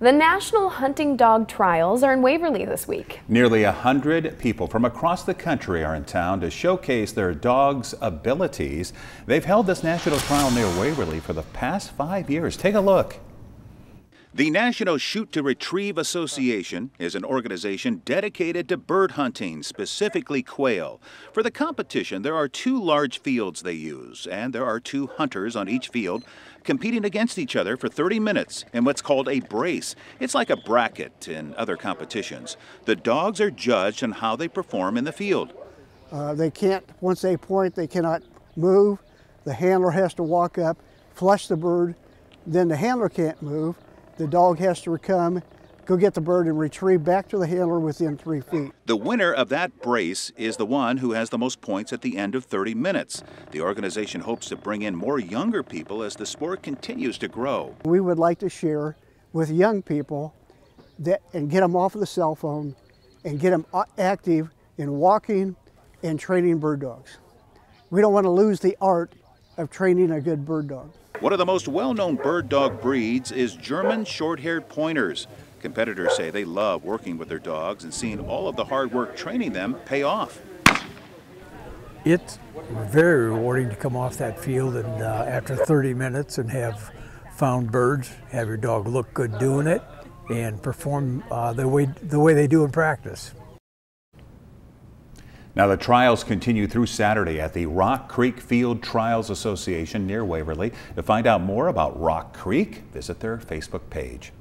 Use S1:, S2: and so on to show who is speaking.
S1: The National Hunting Dog Trials are in Waverly this week.
S2: Nearly a hundred people from across the country are in town to showcase their dogs' abilities. They've held this national trial near Waverly for the past five years. Take a look.
S3: The National Shoot to Retrieve Association is an organization dedicated to bird hunting, specifically quail. For the competition, there are two large fields they use, and there are two hunters on each field competing against each other for 30 minutes in what's called a brace. It's like a bracket in other competitions. The dogs are judged on how they perform in the field.
S4: Uh, they can't, once they point, they cannot move. The handler has to walk up, flush the bird, then the handler can't move the dog has to come, go get the bird and retrieve back to the handler within three feet.
S3: The winner of that brace is the one who has the most points at the end of 30 minutes. The organization hopes to bring in more younger people as the sport continues to grow.
S4: We would like to share with young people that and get them off of the cell phone and get them uh, active in walking and training bird dogs. We don't want to lose the art of training a good bird dog.
S3: One of the most well-known bird dog breeds is German short-haired pointers. Competitors say they love working with their dogs and seeing all of the hard work training them pay off.
S5: It's very rewarding to come off that field and uh, after 30 minutes and have found birds, have your dog look good doing it, and perform uh, the way the way they do in practice.
S2: Now, the trials continue through Saturday at the Rock Creek Field Trials Association near Waverly. To find out more about Rock Creek, visit their Facebook page.